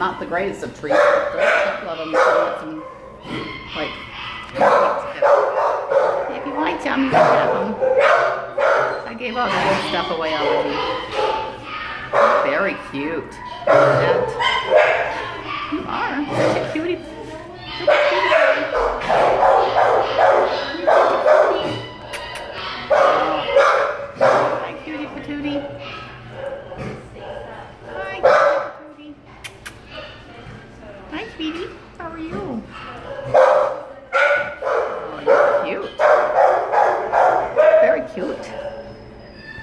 the greatest of treats. But there's a couple of them that some, like, if you like them, you can have them. I gave all the good stuff away already. Very cute. You are such a cutie. Such a cutie. Hi, cutie patootie. Hi, cutie patootie. Hi, sweetie. How are you?